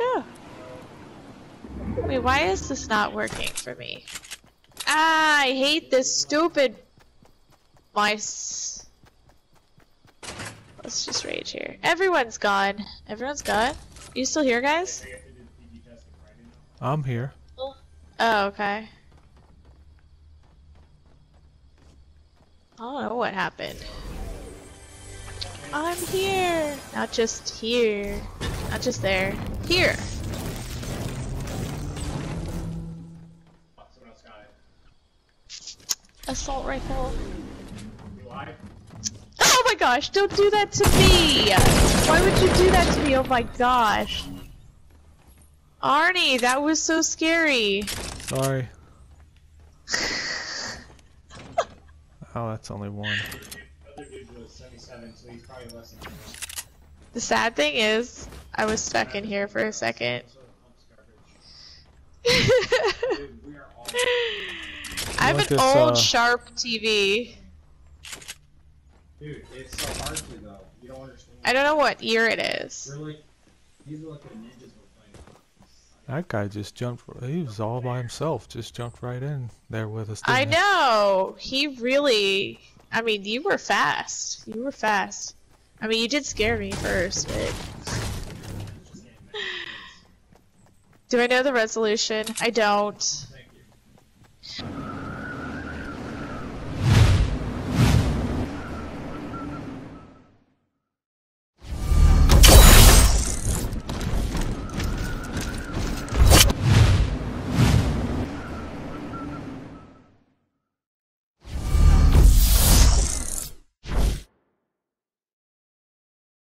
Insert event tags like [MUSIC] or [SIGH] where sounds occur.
go? Wait, why is this not working for me? Ah, I hate this stupid mice. Let's just rage here. Everyone's gone. Everyone's gone? You still here, guys? I'm here. Oh, okay. I don't know what happened. I'm here! Not just here. Not just there. Here! Assault rifle. Oh my gosh, don't do that to me! Why would you do that to me? Oh my gosh. Arnie, that was so scary. Sorry. [LAUGHS] oh, that's only one. The sad thing is, I was stuck in here for a second. [LAUGHS] I have an old uh, sharp TV. Dude, it's so hard to though. You don't understand. I don't know what year it is. Really? These are like the ninjas. That guy just jumped. He was all by himself. Just jumped right in there with us. I didn't know. He really. I mean, you were fast. You were fast. I mean, you did scare me first, but. [SIGHS] Do I know the resolution? I don't.